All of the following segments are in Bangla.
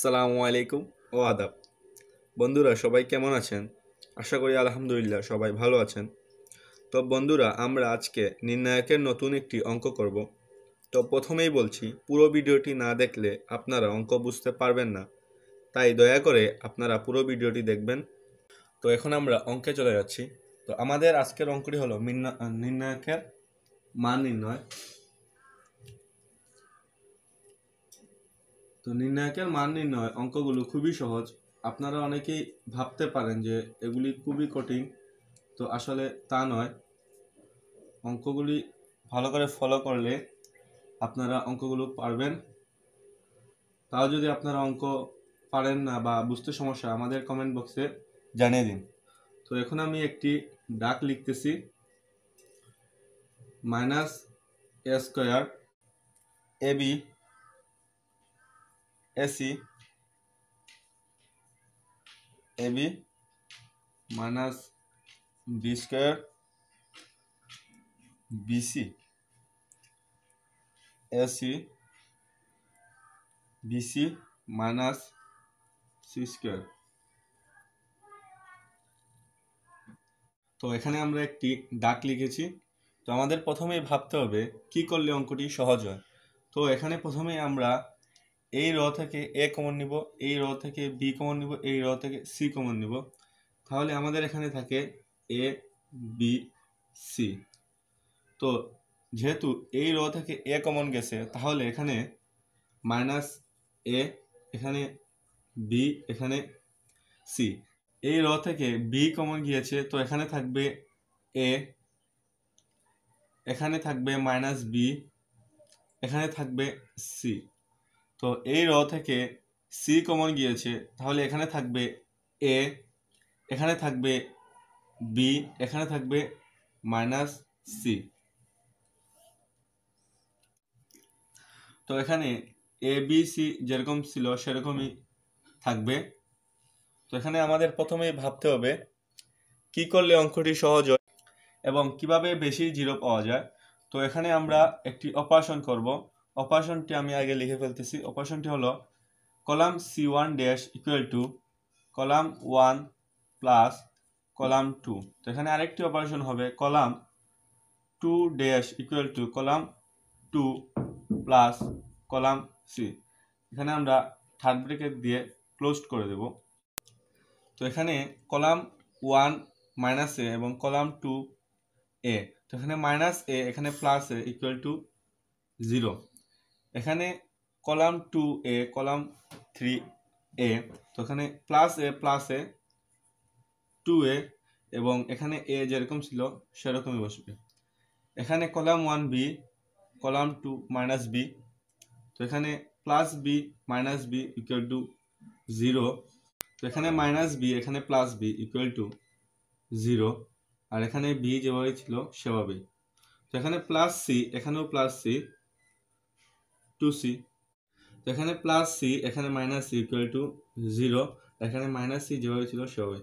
আসসালামু আলাইকুম ও আদাব। বন্ধুরা, সবাই কেমন আছেন? আশা করি আলহামদুলিল্লাহ সবাই ভালো আছেন। তো বন্ধুরা, আমরা আজকে নির্ণায়কের নতুন একটি অঙ্ক করব। তো প্রথমেই বলছি, পুরো ভিডিওটি না দেখলে আপনারা অঙ্ক বুঝতে পারবেন না। তাই দয়া করে আপনারা পুরো ভিডিওটি দেখবেন। তো এখন আমরা অঙ্কে চলে যাচ্ছি। তো আমাদের আজকের অঙ্কটি হলো নির্ণায়কের মান নির্ণয়। তো নির্ণায়কের মান নির্ণয় অঙ্কগুলো খুবই সহজ। আপনারা অনেকেই ভাবতে পারেন যে এগুলি খুবই কঠিন, তো আসলে তা নয়। অঙ্কগুলি ভালো করে ফলো করলে আপনারা অঙ্কগুলো পারবেন। তাও যদি আপনারা অঙ্ক পারেন না বা বুঝতে সমস্যা আমাদের কমেন্ট বক্সে জানিয়ে দিন। তো এখন আমি একটি ডাক লিখতেছি। Minus A square A B AC AB minus B square BC AC BC minus C square তো এখানে আমরা একটি ডাক লিখেছি। তো আমাদের প্রথমেই ভাবতে হবে, কি করলে অঙ্কটি সহজ হয়? তো এখানে প্রথমেই আমরা এই র থেকে এ কমন নিব, এই র থেকে বি কমন নিব, এই র থেকে সি কমন নিব। তাহলে আমাদের এখানে থাকে এ, বি, সি। তো যেহেতু এই র থেকে এ কমন গেছে, তাহলে এখানে মাইনাস এ, এখানে বি, এখানে সি। এই র থেকে বি কমন গিয়েছে, তো এখানে থাকবে এ, এখানে থাকবে মাইনাস বি, এখানে থাকবে সি। তো এই র থেকে সি কমন গিয়েছে, তাহলে এখানে থাকবে এ এখানে থাকবে বি এখানে থাকবে মাইনাস সি তো এখানে এ বি সি যেরকম ছিল সেরকমই থাকবে। তো এখানে আমাদের প্রথমেই ভাবতে হবে, কি করলে অঙ্কটি সহজ হয় এবং কীভাবে বেশি জিরো পাওয়া যায়। তো এখানে আমরা একটি অপারেশন করব। অপারেশনটি আমি আগে লিখে ফেলতেছি। অপারেশনটি হলো column C one dash equal to column one plus column two. তো এখানে আরেকটি অপারেশন হবে column two dash equal to column two plus column C. এখানে আমরা থার্ড ব্রেকেট দিয়ে ক্লোজড করে দেব। তো এখানে কলাম ওয়ান মাইনাস এ এবং কলাম টু এ। তো এখানে মাইনাস এ, এখানে plus A equal to zero. এখানে column two A column three A তো এখানে plus A plus A two A এবং এখানে এ যেরকম ছিল সেরকমই বসবে। এখানে column one B column two minus B তো এখানে plus B minus B equal to zero তো এখানে মাইনাস বি এখানে plus B equal to zero আর এখানে বি যেভাবে ছিল সেভাবেই। তো এখানে প্লাস সি এখানেও প্লাস সি টু সি তো এখানে প্লাস সি এখানে minus C equal to zero এখানে মাইনাস সি যেভাবে ছিল সেভাবে।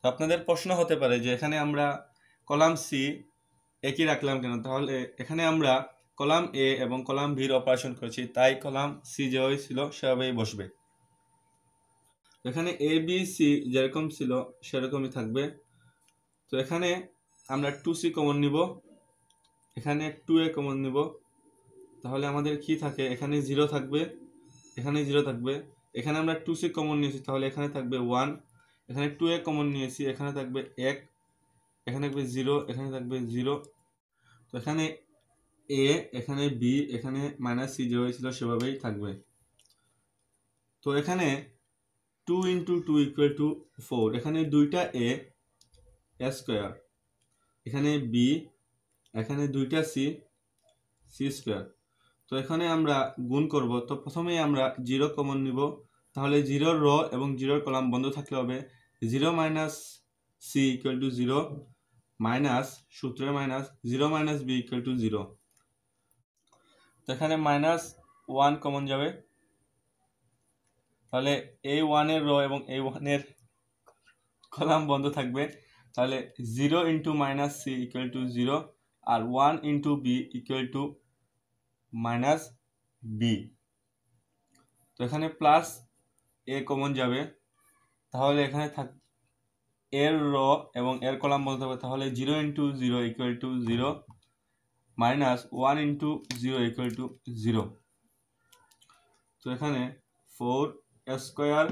তো আপনাদের প্রশ্ন হতে পারে যে এখানে আমরা কলাম সি একই রাখলাম কেন? তাহলে এখানে আমরা কলাম এ এবং কলাম ভির অপারেশন করেছি, তাই কলাম সি যেভাবে ছিল সেভাবেই বসবে। এখানে এ বি সি যেরকম ছিল সেরকমই থাকবে। তো এখানে আমরা টু সি কমন নিব, এখানে টু এ কমন নিব তাহলে আমাদের কি থাকে? এখানে জিরো থাকবে, এখানে জিরো থাকবে। এখানে আমরা টু সি কমন নিয়েছি, তাহলে এখানে থাকবে ওয়ান এখানে টু এ কমন নিয়েছি, এখানে থাকবে এক, এখানে থাকবে জিরো এখানে থাকবে জিরো তো এখানে এ এখানে বি এখানে মাইনাস সি যে হয়েছিল সেভাবেই থাকবে। তো এখানে two into two equal to four এখানে দুইটা এ স্কোয়ার এখানে বি এখানে দুইটা সি সি স্কোয়ার তো এখানে আমরা গুণ করব। তো প্রথমেই আমরা জিরো কমন নিব। তাহলে জিরোর র এবং জিরোর কলাম বন্ধ থাকলে হবে zero minus C equal to zero minus সূত্রের minus zero minus B equal to zero তো এখানে মাইনাস ওয়ান কমন যাবে। তাহলে এই ওয়ানের র এবং এই ওয়ানের কলাম বন্ধ থাকবে। তাহলে zero into minus C equal to zero R one into B equal to minus B তো এখানে প্লাস এ কমন যাবে। তাহলে এখানে থাক, এর র এবং এর কলাম বলতে হবে, তাহলে zero into zero equal to zero minus one into zero equal to zero তো এখানে four square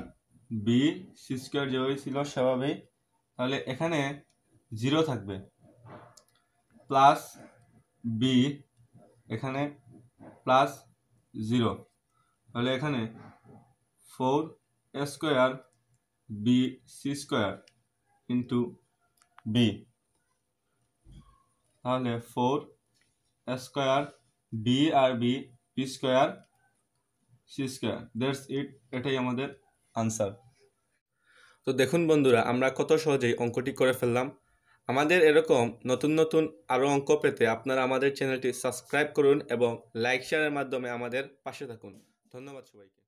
B C square যেভাবে ছিল সেভাবেই, তাহলে এখানে জিরো থাকবে। প্লাস বি এখানে প্লাস জিরো তাহলে এখানে four square B C square into B তাহলে four square B R B B square C square that's it এটাই আমাদের আনসার তো দেখুন বন্ধুরা, আমরা কত সহজেই অঙ্কটি করে ফেললাম। আমাদের এরকম নতুন নতুন আরও অঙ্ক পেতে আপনারা আমাদের চ্যানেলটি সাবস্ক্রাইব করুন এবং লাইক, শেয়ারের মাধ্যমে আমাদের পাশে থাকুন। ধন্যবাদ সবাইকে।